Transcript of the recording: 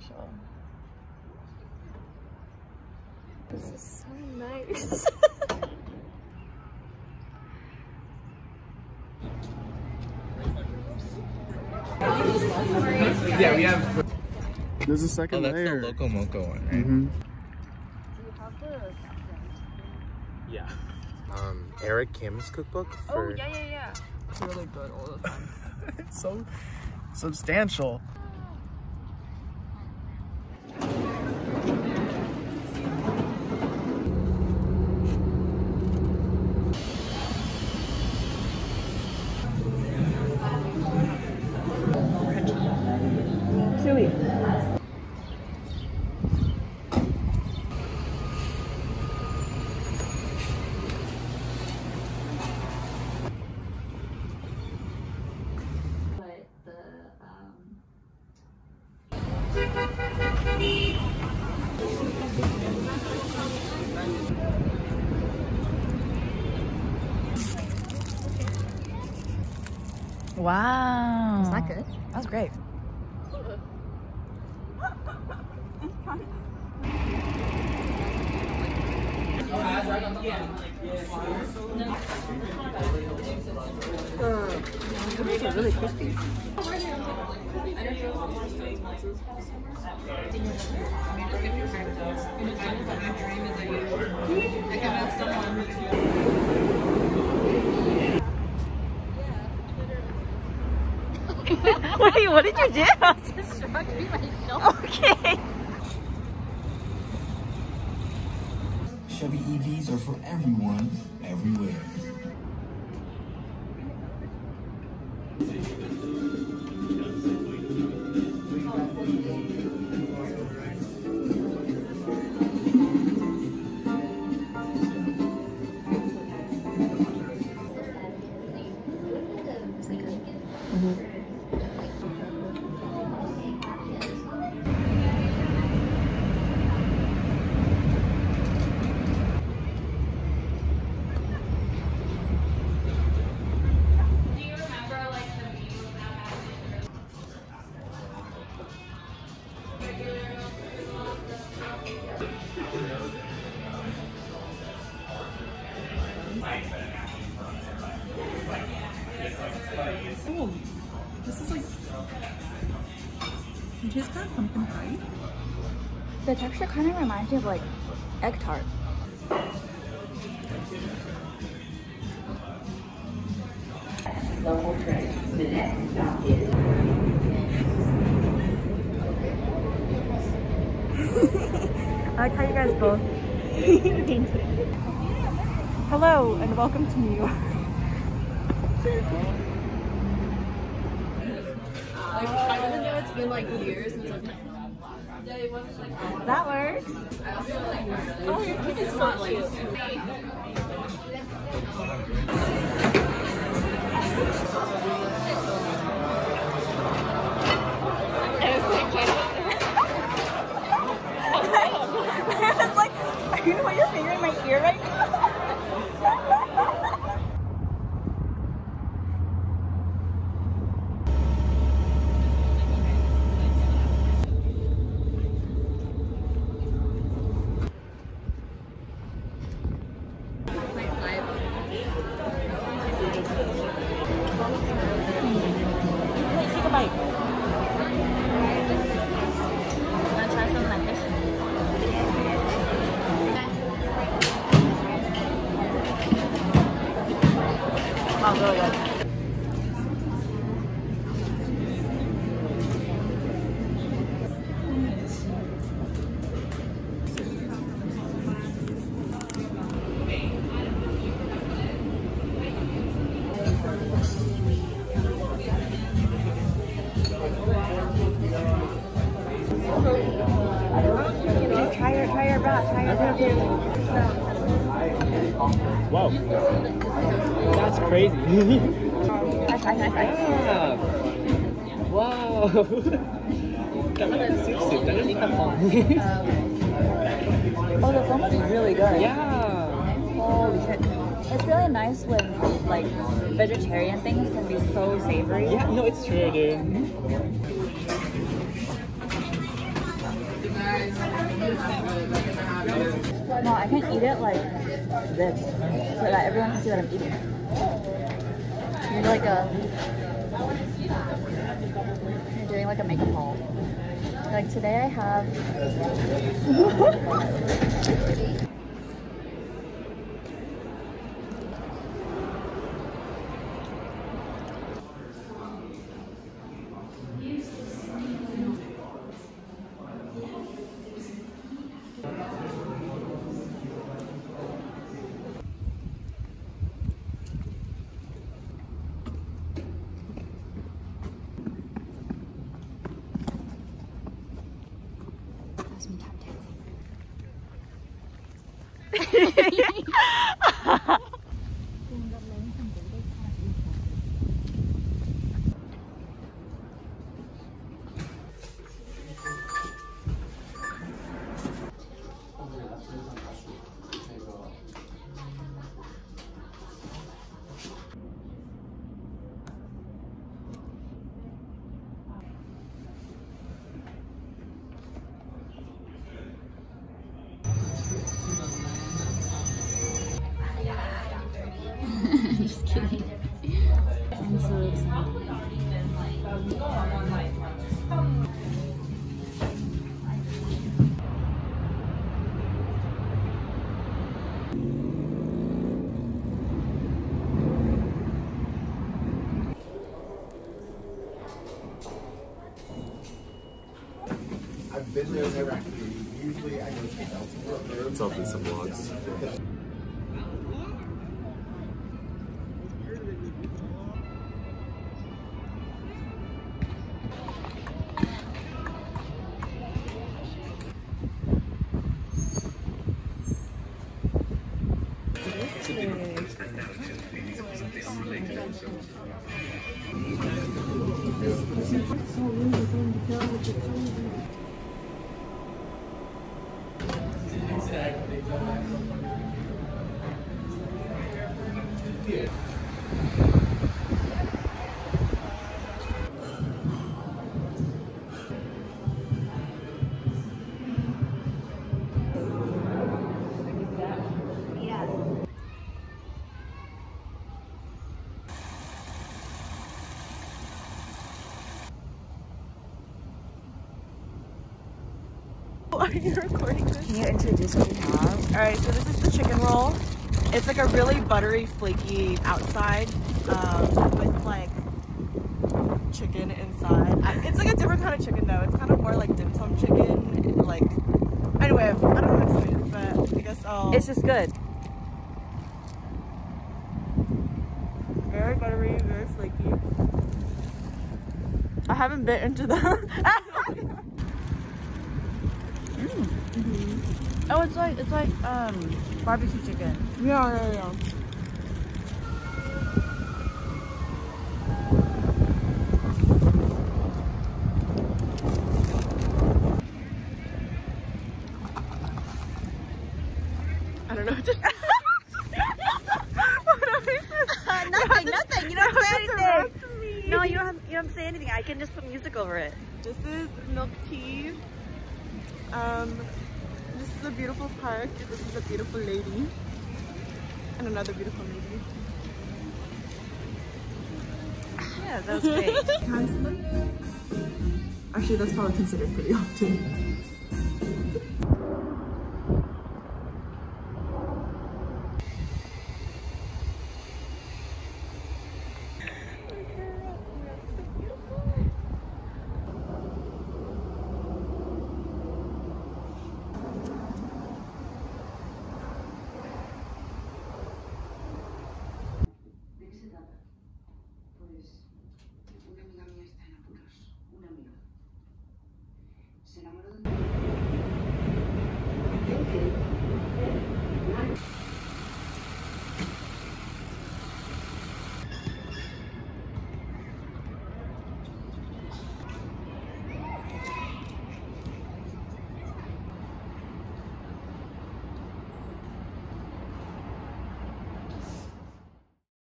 special. This is so nice. yeah, we have. There's a second oh, that's layer. that's the Loco Moco one, right? Mm -hmm. Yeah. Um, Eric Kim's cookbook. Oh, for... Oh yeah, yeah, yeah. It's really good all the time. it's so substantial. Wow. is that good? That was great. These are really crispy. Wait, what did you do? I Just shrugged me my shoulder. Okay. Chevy EVs are for everyone, everywhere. It tastes kind of pumpkin pie. The texture kind of reminds me of like egg tart. I like how you guys both. Hello and welcome to New York. Even though it's been like years since That works. Oh, your kid is so cute. Good. Okay, try your, try your brat, try your brat. Whoa. That's crazy. High five, high five. yeah. Wow. Got like a soup soup underneath the phone. Oh, the foam is really good. yeah. Holy shit. It's really nice when like vegetarian things can be so savory. Yeah, no, it's true, dude. No, I can eat it like this so that uh, everyone can see what I'm eating. Maybe like a You're doing like a makeup haul. Like today I have Just kidding. I'm so excited. I've been there, never actually. Usually I go to Delta. Let's open Yeah. Are you recording this? Can you introduce what we have? All right, so this is the chicken roll. It's like a really buttery, flaky outside um, with like chicken inside. I, it's like a different kind of chicken though. It's kind of more like dim sum chicken. Like, anyway, I don't know how to explain it, but I guess I'll. It's just good. very buttery, very flaky. I haven't bit into the. Oh, it's like it's like um barbecue chicken. yeah, yeah, yeah. I don't know what to say. nothing, nothing. You don't have to say anything. wrap to me. No, you don't have you don't say anything. I can just put music over it. This is milk tea. Um, this is a beautiful park. This is a beautiful lady. And another beautiful lady. Yeah, that was great. Actually, that's probably considered pretty often.